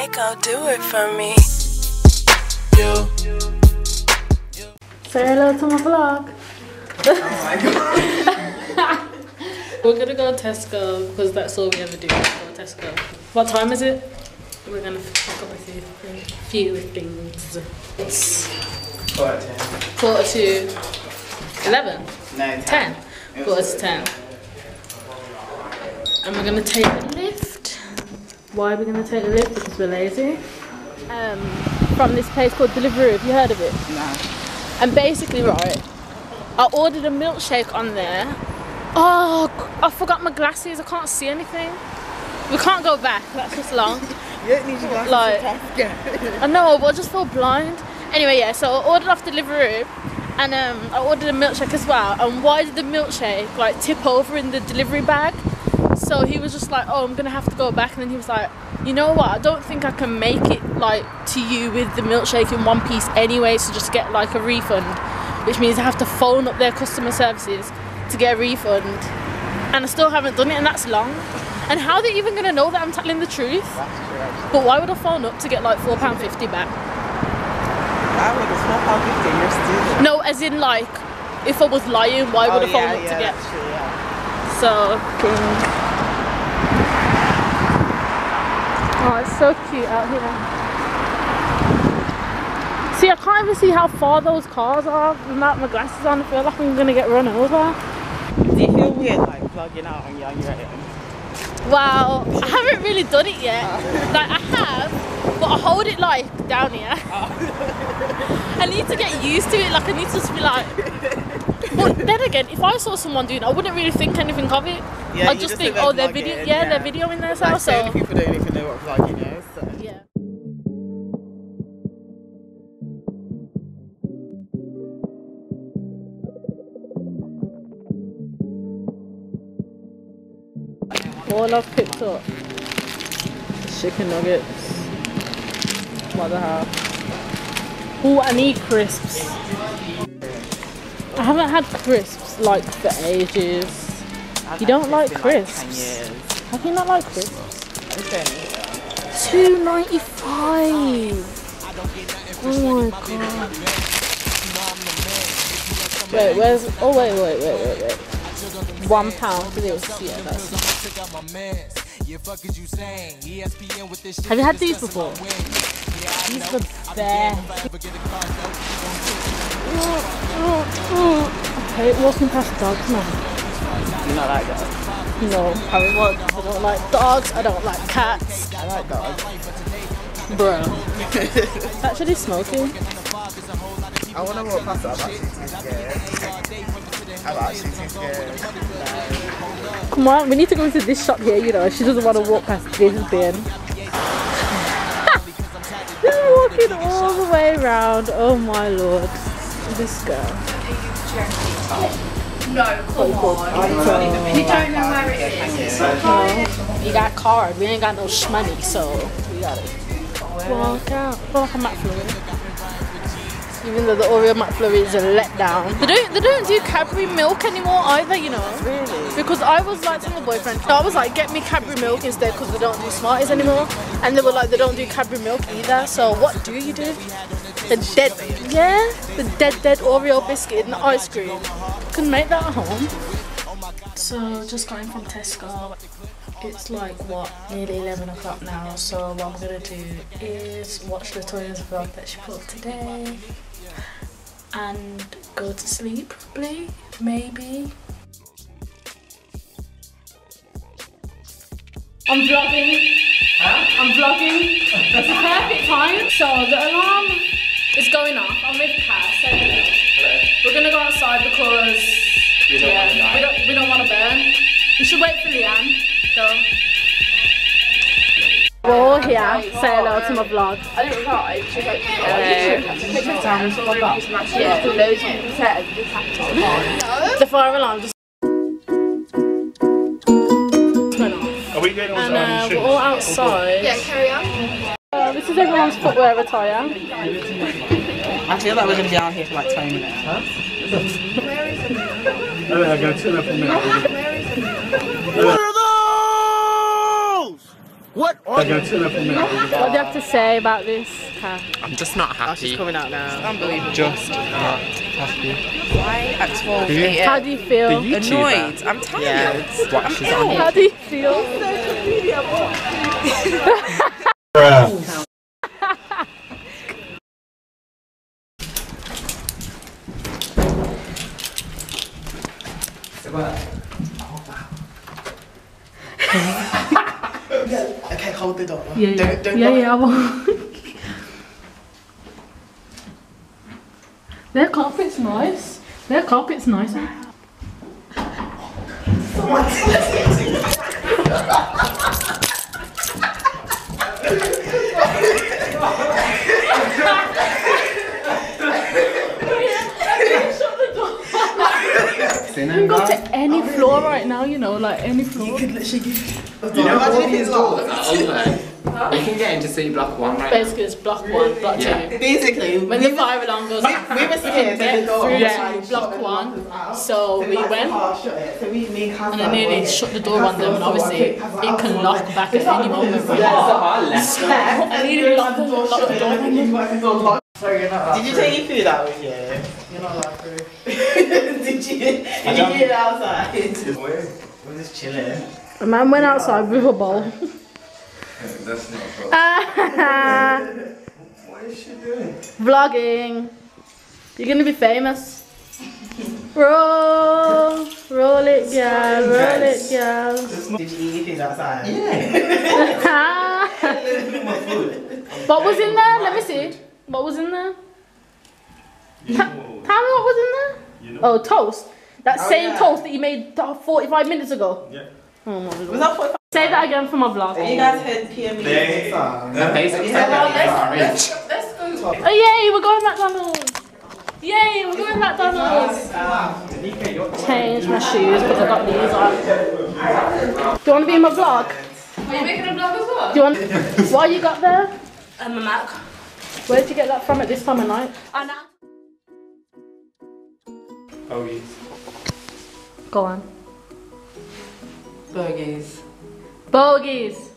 Draco, oh, do it for me. Say hello to my vlog. We're gonna go Tesco because that's all we ever do. Go Tesco. What time is it? We're gonna pick up a few, few things. It's Quarter ten. quarter to eleven. No, ten. Ten. Quarter to ten. And we're gonna take the lift. Why are we gonna take the lift? Because we're lazy. Um, from this place called Deliveroo. Have you heard of it? No. And basically, right, I ordered a milkshake on there. Oh, I forgot my glasses. I can't see anything. We can't go back. That's just long. You don't need your glasses Like- to Tesco. I know, but I just feel blind. Anyway, yeah. So I ordered off Deliveroo, and um, I ordered a milkshake as well. And why did the milkshake like tip over in the delivery bag? So he was just like, "Oh, I'm gonna have to go back." And then he was like, "You know what? I don't think I can make it like to you with the milkshake in one piece anyway. So just get like a refund, which means I have to phone up their customer services to get a refund." And I still haven't done it, and that's long. And how are they even gonna know that I'm telling the truth? But why would I phone up to get like four pound fifty back? I would have small pound fifty. No, as in like, if I was lying, why would oh, I phone yeah, up yeah, to get? True, yeah. So. Oh, it's so cute out here. See, I can't even see how far those cars are without my glasses on. I feel like I'm gonna get run over. Do you feel weird like vlogging out on your on your own? Well, I haven't really done it yet. Like I have, but I hold it like down here. Oh. I need to get used to it. Like I need to just be like. But then again, if I saw someone doing it, I wouldn't really think anything of it. Yeah, I'd just just think, oh, they're video, vlogging, yeah, yeah. they're videoing themselves. so So many people don't even know what vlogging is. So. yeah. All I've picked up chicken nuggets. What the hell? Oh, I need crisps. I haven't had crisps like for ages. I've You don't like crisps? 10 years. Have you not like crisps? Two ninety five. Oh my god. Wait, where's? Oh wait, wait, wait, wait, wait. One pound for this. Yeah, that's. Have you had these before? These are the best. I hate walking past dogs now. You're not like that? No, I want. I don't like dogs. I don't like cats. I like dogs. Bro. It's actually smoking. I want to walk past it. I'm actually too scared. I'm actually too scared. Come on, we need to go into this shop here, you know. She doesn't want to walk past this bin. Just walking all the way around. Oh my lord. This girl. No, come on. You don't know where it is. You got card. We ain't got no shmoney, so we gotta walk out. Like a McFlurry. Even though the Oreo McFlurry is a letdown. They don't, they don't do Cadbury milk anymore either, you know. Really? Because I was like to my boyfriend, I was like, get me Cadbury milk instead because they don't do Smarties anymore. And they were like, they don't do Cadbury milk either. So what do you do? The dead, yeah, the dead, dead Oreo biscuit and the ice cream. Can make that at home. So just got in from Tesco. It's like what, nearly 11 o'clock now. So what I'm gonna do is watch Latoya's vlog that she put up today and go to sleep probably, maybe. I'm vlogging. I'm vlogging. It's a perfect time. So the alarm is going off. I'm with Cass. Say hello. We're gonna go outside because yeah, we don't we don't want to burn. We should wait for Leanne though. We're all here. Say hello to my vlog. I didn't reply. She's like, yeah, loads of people said. The fire alarm just went off. Are we getting on And uh, we're all outside. Yeah, carry on. Uh, this is everyone's footwear attire. I feel like we're going to be out here for like 20 minutes. Huh? Oh, I'm going to turn up a minute. What are those? What? What do you have to say about this? Kat? I'm just not Oh, she's coming out now. Unbelievable. Just not happy. Why at 12 Who? a.m.? How do you feel? The Annoyed. I'm tired. What she's on. How do you feel? Okay, hold the door. Yeah, yeah, Don't, don't yeah, lock- yeah. I won't. Their carpet's nice. Their carpet's nice. You can go to any floor right now, you know, like any floor. You know Imagine if it's locked. Over. We can get into C block one right. Basically, it's block one, block Yeah. two. Basically, When the fire alarm goes off, we were scared get the door through was to block shut one. and locked us out. So we like, went, hard shut it. So we and then nearly shut the door on them, and obviously it can lock back at any moment. Right? I nearly locked the door, locked the door on them. Did you take your food out with you? You're not allowed through. did you? Did you eat it outside? We're just chilling. A man went outside with a bowl. That's not a problem. What is she doing? Vlogging. You're gonna be famous. Roll, roll it, girl, roll it, girl. Did you eat your food outside? what was in there? Let me see. What was in there? Tell me what was in there. Oh, toast. That Oh, same yeah. toast that you made uh, 45 minutes ago. Yeah. Oh my Was that for Say that again for my vlog. Have you guys heard PME They- song? Basic Yeah, stuff. let's- Let's, Oh yay, we're going McDonald's. Yay, we're going McDonald's. Change my shoes because I got these on. Do you want to be in my vlog? Are you making a vlog as well? Do you want? What you got there? I'm a Mac. Where did you get that from at this time of night? I know. Oh, yes. Go on. Burgies. Bogies.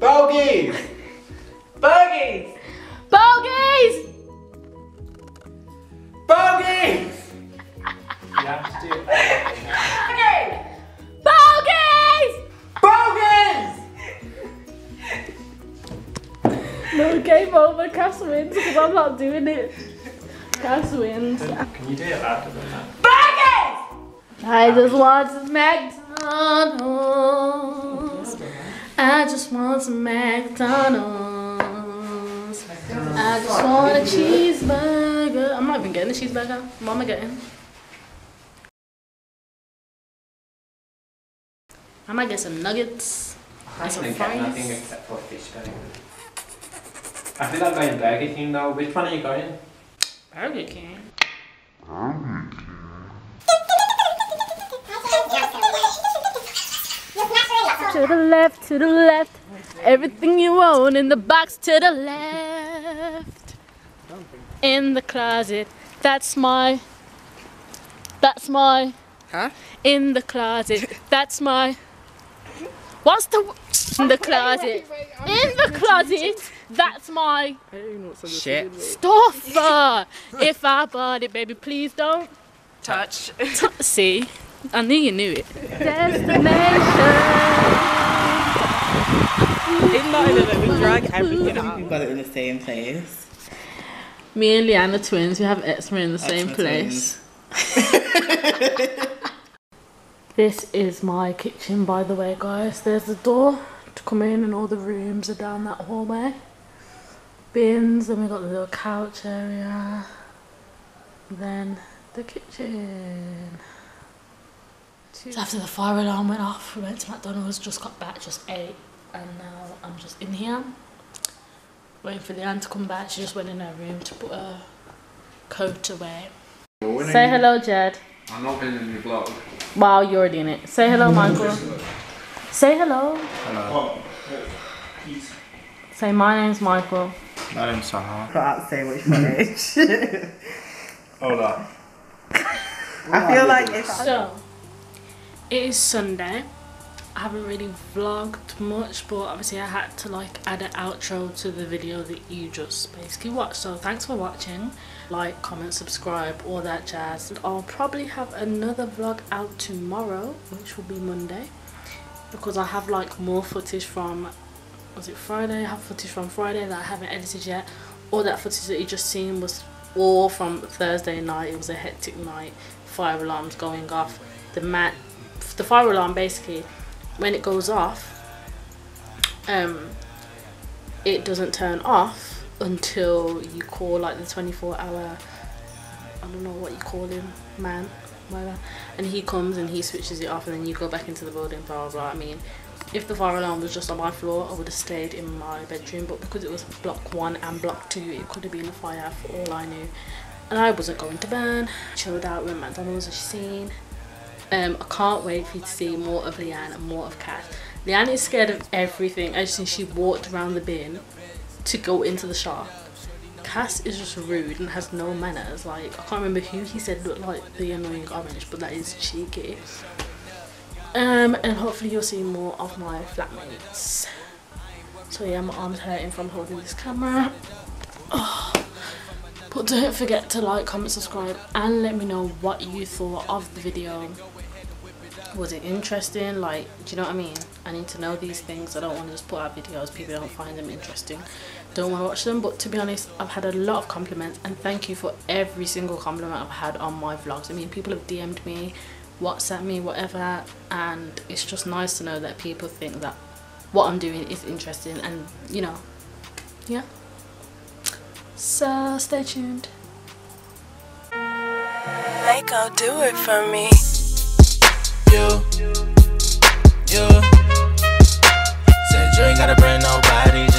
Bogies! Burgies! Bogies! Bogies! You have to do it. Bogies! Bogies! No, game over. Cass wins because I'm not doing it. Cass wins. Can you do it louder than that? I just want some McDonald's. I just want some McDonald's. I just want a cheeseburger. I'm not even getting a cheeseburger. What am I getting? I might get some nuggets. I some can get fries. nothing except for fish belly. I feel like going Burger King though. Which one are you going? Burger King. To the left, to the left. Everything you own in the box to the left. In the closet. That's my. That's my. Huh? In the closet. That's my. What's the. In the closet. In the closet. That's my Shit. stuff. Uh, if I bought it, baby, please don't. Touch. See, I knew you knew it. Destination. It's not even that we drag everything out. We got it in the same place. Me and Leanna twins, we have eczema in the same place. this is my kitchen, by the way, guys. There's the door to come in, and all the rooms are down that hallway. Bins, and we got the little couch area. Then the kitchen. So after the fire alarm went off, we went to McDonald's, just got back, just ate, and now I'm just in here waiting for the Leanne to come back. She just went in her room to put her coat away. Say hello, Jed. I'm not been in your vlog. Wow, you're already in it. Say hello, Michael. Say hello. Hello. Oh, say my name's Michael. My name's Sahar. Can't say which one it is. Hold on. I feel like it's So, it is Sunday, I haven't really vlogged much but obviously I had to like add an outro to the video that you just basically watched. So thanks for watching. Like comment subscribe all that jazz. And I'll probably have another vlog out tomorrow which will be Monday because I have like more footage from was it Friday? I have footage from Friday that I haven't edited yet. All that footage that you just seen was all from Thursday night. It was a hectic night. Fire alarms going off. The mat the fire alarm basically when it goes off um it doesn't turn off until you call like the 24 hour I don't know what you call him man whatever. And he comes and he switches it off and then you go back into the building blah blah, blah. I mean if the fire alarm was just on my floor I would have stayed in my bedroom but because it was block one and block two it could have been a fire for all I knew. And I wasn't going to burn. Chilled out with McDonald's as you've seen um, I can't wait for you to see more of Leanne and more of Kat. Leanne is scared of everything. I just think she walked around the bin to go into the shop. Cass is just rude and has no manners. Like, I can't remember who he said looked like the annoying orange, but that is cheeky. Um, and hopefully you'll see more of my flatmates. So yeah, my arm's hurting from holding this camera. Oh. But don't forget to like, comment, subscribe and let me know what you thought of the video was it interesting? Like do you know what i mean? I need to know these things. I don't want to just put out videos. People don't find them interesting. Don't want to watch them. But to be honest i've had a lot of compliments and thank you for every single compliment i've had on my vlogs. I mean people have dm'd me whatsapp me whatever and it's just nice to know that people think that what i'm doing is interesting and you know yeah. So stay tuned. Make go do it for me you, you. Said you ain't gotta bring nobody.